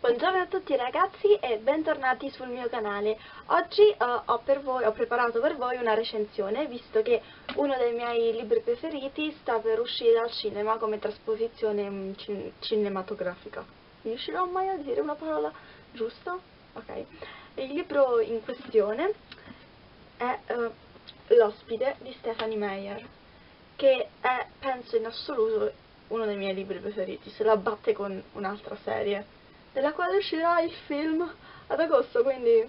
Buongiorno a tutti ragazzi e bentornati sul mio canale. Oggi uh, ho, voi, ho, preparato per voi una recensione, visto che uno dei miei libri preferiti sta per uscire al cinema come trasposizione um, cin cinematografica. Riuscirò mai a dire una parola giusta? Ok. Il libro in questione è uh, L'ospite di Stephanie Meyer, che è, penso in assoluto, uno dei miei libri preferiti, se la batte con un'altra serie della quale uscirà il film ad agosto, quindi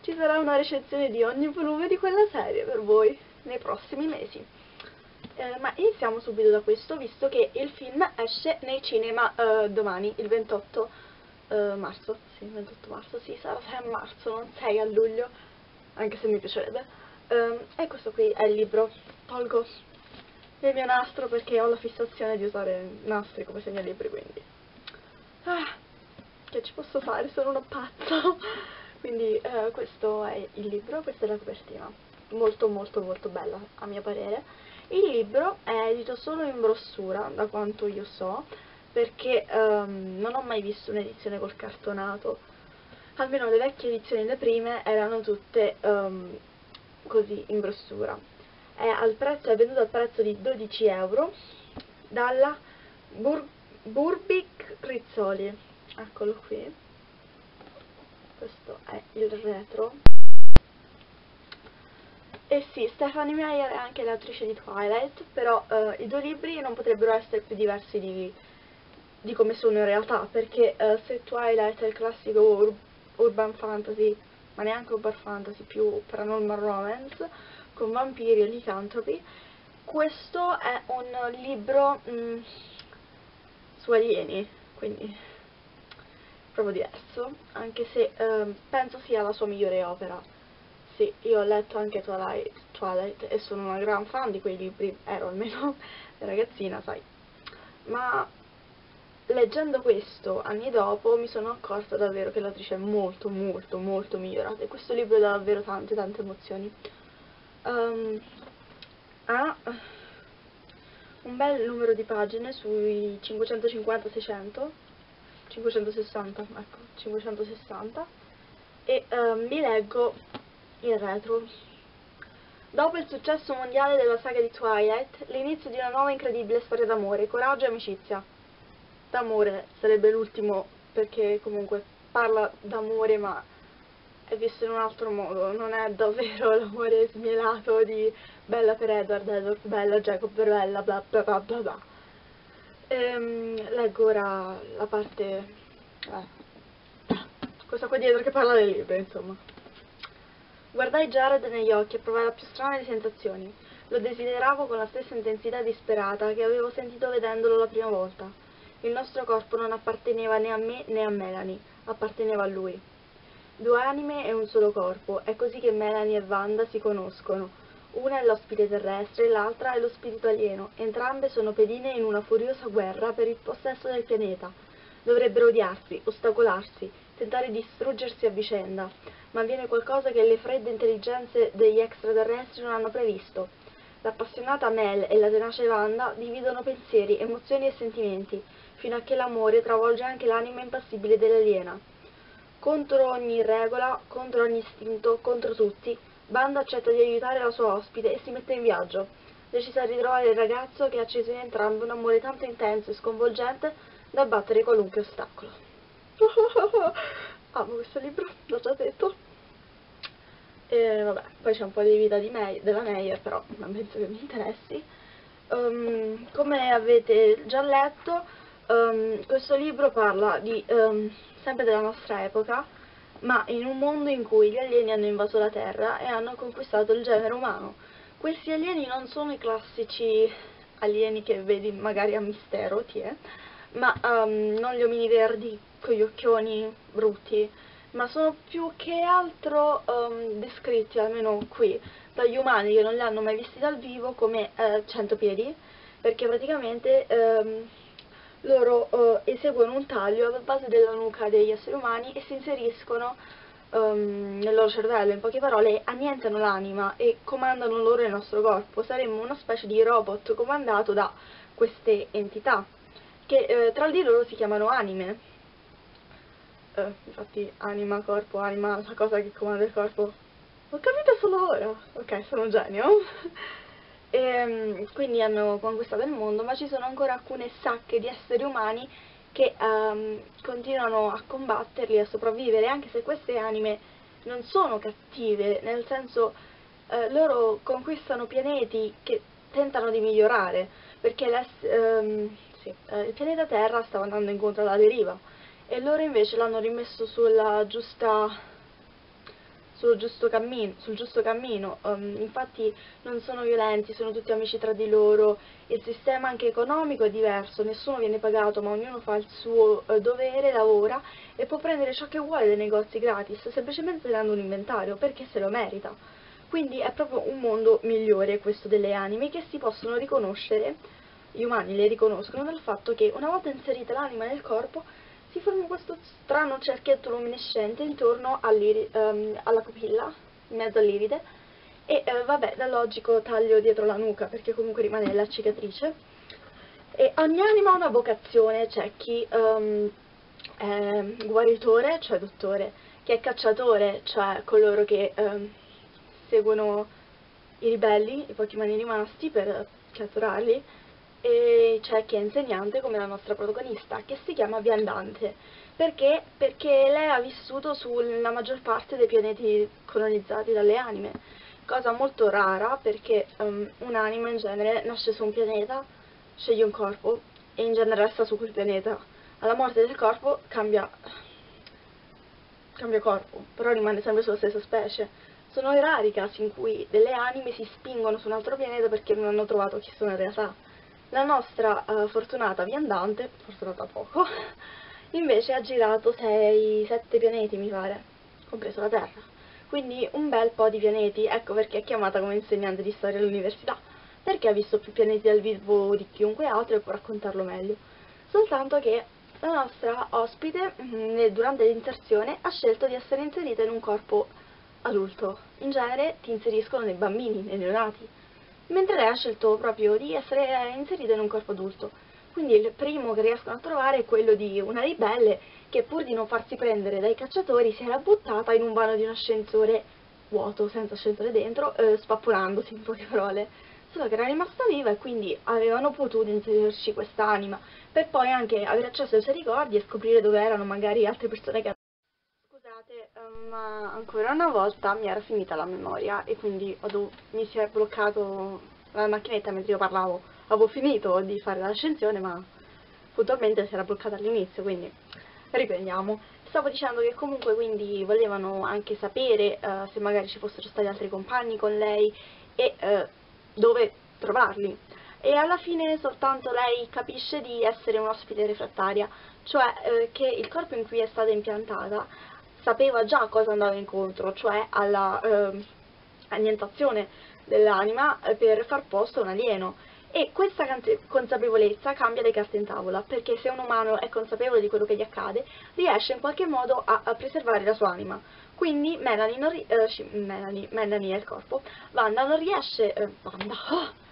ci sarà una recensione di ogni volume di quella serie per voi nei prossimi mesi. Eh, ma iniziamo subito da questo, visto che il film esce nei cinema eh, domani, il 28 eh, marzo. Sì, il 28 marzo, sì, sarà 6 a marzo, non 6 a luglio, anche se mi piacerebbe. Ehm, e questo qui è il libro. Tolgo il mio nastro perché ho la fissazione di usare nastri come segnalibri, quindi... Ah che ci posso fare, sono una pazza. Quindi eh, questo è il libro, questa è la copertina, molto molto molto bella a mio parere. Il libro è edito solo in brossura, da quanto io so, perché um, non ho mai visto un'edizione col cartonato. Almeno le vecchie edizioni, le prime, erano tutte um, così, in brossura. È, al prezzo, è venduto al prezzo di 12 euro dalla Bur Burbic Rizzoli eccolo qui. Questo è il retro. E sì, Stephanie Meyer è anche l'autrice di Twilight però uh, i due libri non potrebbero essere più diversi di, di come sono in realtà perché uh, se Twilight è il classico ur urban fantasy ma neanche urban fantasy, più paranormal romance con vampiri e licantropi questo è un libro mm, su alieni quindi proprio diverso, anche se ehm, penso sia la sua migliore opera. Sì, io ho letto anche Twilight, Twilight e sono una gran fan di quei libri, ero almeno ragazzina, sai. Ma leggendo questo anni dopo mi sono accorta davvero che l'autrice è molto molto molto migliorata e questo libro dà davvero tante tante emozioni. Um, ha un bel numero di pagine sui 550-600 560, ecco, 560 e um, vi leggo il retro. Dopo il successo mondiale della saga di Twilight, l'inizio di una nuova incredibile storia d'amore, coraggio e amicizia. D'amore sarebbe l'ultimo perché comunque parla d'amore ma è visto in un altro modo, non è davvero l'amore smielato di Bella per Edward, Edward per Bella, Jacob per Bella, bla bla bla bla bla. Ehm, leggo ora la parte... Eh, questa qua dietro che parla del libro, insomma. Guardai Jared negli occhi e provai la più strana di sensazioni. Lo desideravo con la stessa intensità disperata che avevo sentito vedendolo la prima volta. Il nostro corpo non apparteneva né a me né a Melanie, apparteneva a lui. Due anime e un solo corpo, è così che Melanie e Wanda si conoscono, una è l'ospite terrestre e l'altra è lo spirito alieno. Entrambe sono pedine in una furiosa guerra per il possesso del pianeta. Dovrebbero odiarsi, ostacolarsi, tentare di distruggersi a vicenda, ma avviene qualcosa che le fredde intelligenze degli extraterrestri non hanno previsto. L'appassionata Mel e la tenace Wanda dividono pensieri, emozioni e sentimenti, fino a che l'amore travolge anche l'anima impassibile dell'aliena. Contro ogni regola, contro ogni istinto, contro tutti, Banda accetta di aiutare la sua ospite e si mette in viaggio, decisa a ritrovare il ragazzo che ha acceso in entrambi un amore tanto intenso e sconvolgente da battere qualunque ostacolo. Amo questo libro, l'ho già detto. E vabbè, poi c'è un po' di vita di May, della Meyer, però non penso che mi interessi. Um, come avete già letto, um, questo libro parla di, um, sempre della nostra epoca, ma in un mondo in cui gli alieni hanno invaso la Terra e hanno conquistato il genere umano. Questi alieni non sono i classici alieni che vedi magari a mistero, ti è, ma um, non gli omini verdi con gli occhioni brutti, ma sono più che altro um, descritti, almeno qui, dagli umani che non li hanno mai visti dal vivo come uh, centopiedi, perché praticamente um, loro uh, eseguono un taglio alla base della nuca degli esseri umani e si inseriscono um, nel loro cervello, in poche parole, annientano l'anima e comandano loro il nostro corpo. Saremmo una specie di robot comandato da queste entità, che eh, tra di loro si chiamano anime. eh, infatti anima, corpo, anima, la cosa che comanda il corpo. Ho capito solo ora. Ok, sono un genio. E, ehm, quindi hanno conquistato il mondo, ma ci sono ancora alcune sacche di esseri umani che um, continuano a combatterli, a sopravvivere, anche se queste anime non sono cattive, nel senso eh, loro conquistano pianeti che tentano di migliorare, perché um, sì, eh, il pianeta Terra stava andando incontro alla deriva e loro invece l'hanno rimesso sulla giusta sul giusto cammino, sul giusto cammino. Um, infatti non sono violenti, sono tutti amici tra di loro, il sistema anche economico è diverso, nessuno viene pagato ma ognuno fa il suo uh, dovere, lavora e può prendere ciò che vuole dai negozi gratis, semplicemente dando un inventario perché se lo merita. Quindi è proprio un mondo migliore questo delle anime che si possono riconoscere, gli umani le riconoscono dal fatto che una volta inserita l'anima nel corpo si forma questo strano cerchietto luminescente intorno um, alla pupilla, in mezzo all'iride, e eh, vabbè, da logico taglio dietro la nuca perché comunque rimane la cicatrice. E ogni anima ha una vocazione, c'è chi um, è guaritore, cioè dottore, chi è cacciatore, cioè coloro che um, seguono i ribelli, i umani rimasti per catturarli, e c'è chi è insegnante come la nostra protagonista che si chiama Viandante perché? Perché lei ha vissuto sulla maggior parte dei pianeti colonizzati dalle anime cosa molto rara perché um, un'anima in genere nasce su un pianeta sceglie un corpo e in genere resta su quel pianeta alla morte del corpo cambia cambia corpo però rimane sempre sulla stessa specie sono rari i casi in cui delle anime si spingono su un altro pianeta perché non hanno trovato chi sono in realtà la nostra uh, fortunata viandante, fortunata poco, invece ha girato 6-7 pianeti mi pare, compreso la Terra. Quindi un bel po' di pianeti, ecco perché è chiamata come insegnante di storia all'università, perché ha visto più pianeti dal vivo di chiunque altro e può raccontarlo meglio. Soltanto che la nostra ospite, mm, durante l'inserzione, ha scelto di essere inserita in un corpo adulto. In genere ti inseriscono nei bambini, nei neonati mentre lei ha scelto proprio di essere inserita in un corpo adulto. Quindi il primo che riescono a trovare è quello di una ribelle che pur di non farsi prendere dai cacciatori si era buttata in un vano di un ascensore vuoto, senza ascensore dentro, eh, spappolandosi in poche parole. Solo che era rimasta viva e quindi avevano potuto inserirci quest'anima, per poi anche avere accesso ai suoi ricordi e scoprire dove erano magari altre persone che Scusate, ehm, ma ancora una volta mi era finita la memoria e quindi mi si è bloccato la macchinetta mentre io parlavo. Avevo finito di fare l'ascensione ma puntualmente si era bloccata all'inizio, quindi riprendiamo. Stavo dicendo che comunque quindi volevano anche sapere uh, se magari ci fossero stati altri compagni con lei e uh, dove trovarli. E alla fine soltanto lei capisce di essere un'ospite refrattaria, cioè uh, che il corpo in cui è stata impiantata sapeva già cosa andava incontro, cioè alla eh, annientazione dell'anima eh, per far posto a un alieno. E questa consapevolezza cambia le carte in tavola, perché se un umano è consapevole di quello che gli accade, riesce in qualche modo a, a preservare la sua anima. Quindi Melanie, non ri eh, Melanie, Melanie è il corpo, Wanda non riesce... Eh, Wanda... Oh,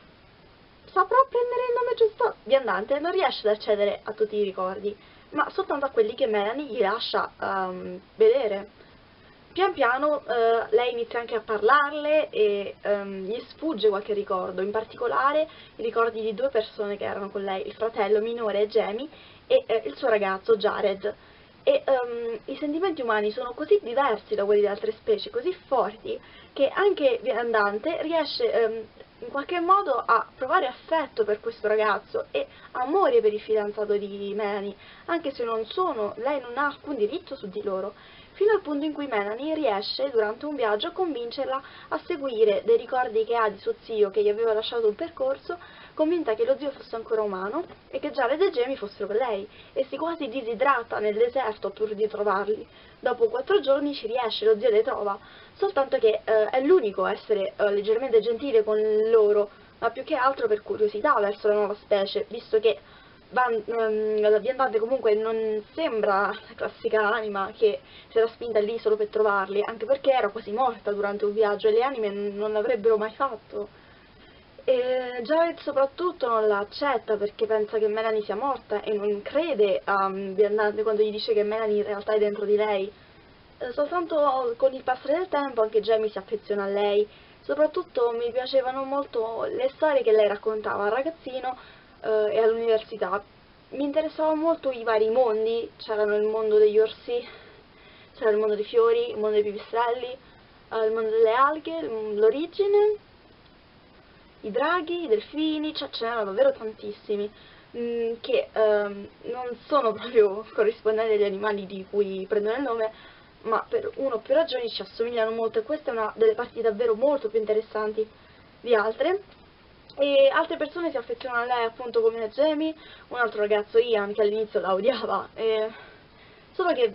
saprò prendere il nome giusto? Viandante non riesce ad accedere a tutti i ricordi ma soltanto a quelli che Melanie gli lascia um, vedere. Pian piano uh, lei inizia anche a parlarle e um, gli sfugge qualche ricordo, in particolare i ricordi di due persone che erano con lei, il fratello minore Jamie e uh, il suo ragazzo Jared. E um, i sentimenti umani sono così diversi da quelli di altre specie, così forti, che anche Viandante riesce in qualche modo a provare affetto per questo ragazzo e amore per il fidanzato di Melanie, anche se non sono, lei non ha alcun diritto su di loro, fino al punto in cui Melanie riesce durante un viaggio a convincerla a seguire dei ricordi che ha di suo zio che gli aveva lasciato un percorso, convinta che lo zio fosse ancora umano e che Jared e Jamie fossero con lei, e si quasi disidrata nel deserto pur di trovarli. Dopo quattro giorni ci riesce, lo zio le trova, soltanto che eh, è l'unico a essere eh, leggermente gentile con loro, ma più che altro per curiosità verso la nuova specie, visto che Van, la viandante comunque non sembra la classica anima che si era spinta lì solo per trovarli, anche perché era quasi morta durante un viaggio e le anime non l'avrebbero mai fatto. E Jared soprattutto non la accetta perché pensa che Melanie sia morta e non crede a um, Viandante quando gli dice che Melanie in realtà è dentro di lei. Eh, soltanto con il passare del tempo anche Jamie si affeziona a lei. Soprattutto mi piacevano molto le storie che lei raccontava al ragazzino eh, e all'università. Mi interessavano molto i vari mondi, c'erano il mondo degli orsi, c'era il mondo dei fiori, il mondo dei pipistrelli, eh, il mondo delle alghe, l'origine i draghi, i delfini, cioè ce n'erano davvero tantissimi mm, che ehm, non sono proprio corrispondenti agli animali di cui prendono il nome, ma per una o più ragioni ci assomigliano molto e questa è una delle parti davvero molto più interessanti di altre. E altre persone si affezionano a lei appunto come Jamie, un altro ragazzo Ian che all'inizio la odiava, e... solo che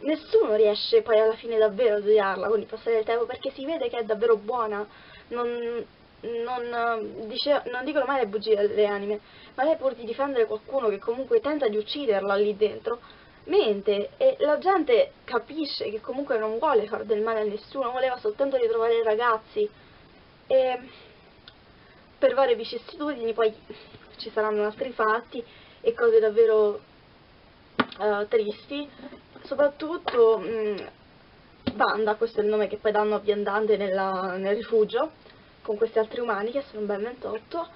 nessuno riesce poi alla fine davvero ad odiarla con il passare del tempo perché si vede che è davvero buona, non, non, dice, non dicono mai le bugie alle anime, ma lei pur di difendere qualcuno che comunque tenta di ucciderla lì dentro, mente e la gente capisce che comunque non vuole fare del male a nessuno, voleva soltanto ritrovare i ragazzi. E per varie vicissitudini poi ci saranno altri fatti e cose davvero uh, tristi, soprattutto mh, Banda, questo è il nome che poi danno a Viandante nella, nel rifugio, con questi altri umani, che sono ben 28,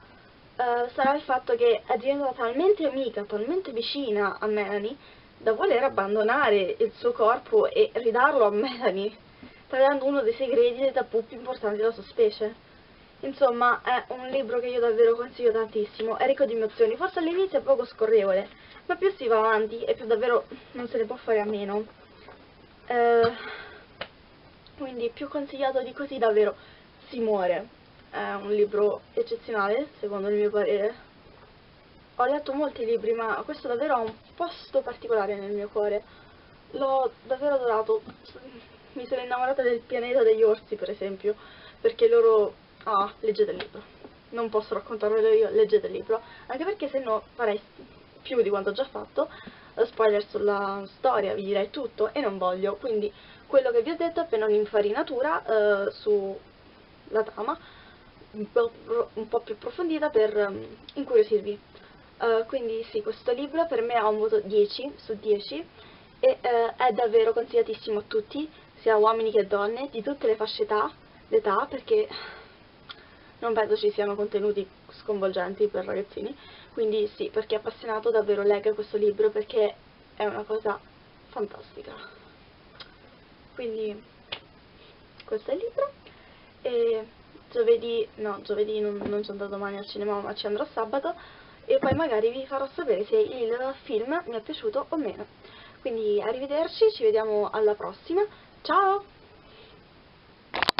eh, sarà il fatto che è diventata talmente amica, talmente vicina a Melanie, da voler abbandonare il suo corpo e ridarlo a Melanie, traendo uno dei segreti tabù più importanti della sua specie. Insomma, è un libro che io davvero consiglio tantissimo, è ricco di emozioni, forse all'inizio è poco scorrevole, ma più si va avanti e più davvero non se ne può fare a meno. Eh, quindi più consigliato di così davvero si muore è un libro eccezionale, secondo il mio parere. Ho letto molti libri, ma questo davvero ha un posto particolare nel mio cuore. L'ho davvero adorato. Mi sono innamorata del pianeta degli orsi, per esempio, perché loro... Ah, leggete il libro. Non posso raccontarvelo io, leggete il libro. Anche perché se no farei più di quanto ho già fatto, spoiler sulla storia, vi direi tutto, e non voglio. Quindi quello che vi ho detto è appena un'infarinatura eh, sulla trama, un po', un po più approfondita per um, incuriosirvi. Uh, quindi sì, questo libro per me ha un voto 10 su 10 e uh, è davvero consigliatissimo a tutti, sia uomini che donne, di tutte le fasce d'età, perché non penso ci siano contenuti sconvolgenti per ragazzini, quindi sì, per chi è appassionato davvero legga questo libro perché è una cosa fantastica. Quindi questo è il libro e giovedì, no, giovedì non, non ci andrò domani al cinema ma ci andrò sabato e poi magari vi farò sapere se il film mi è piaciuto o meno. Quindi arrivederci, ci vediamo alla prossima, ciao!